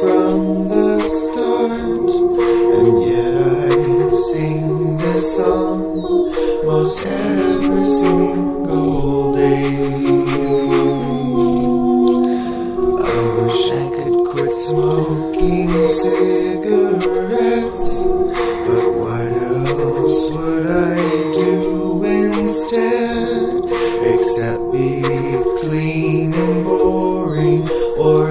from the start, and yet I sing this song most every single day. I wish I could quit smoking cigarettes, but what else would I do instead? Except be clean and boring or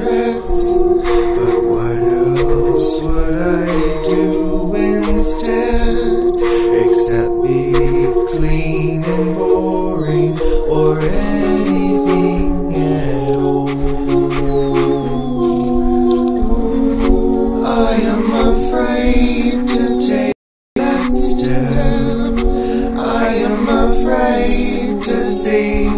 Except be clean and boring or anything at all. I am afraid to take that step. I am afraid to see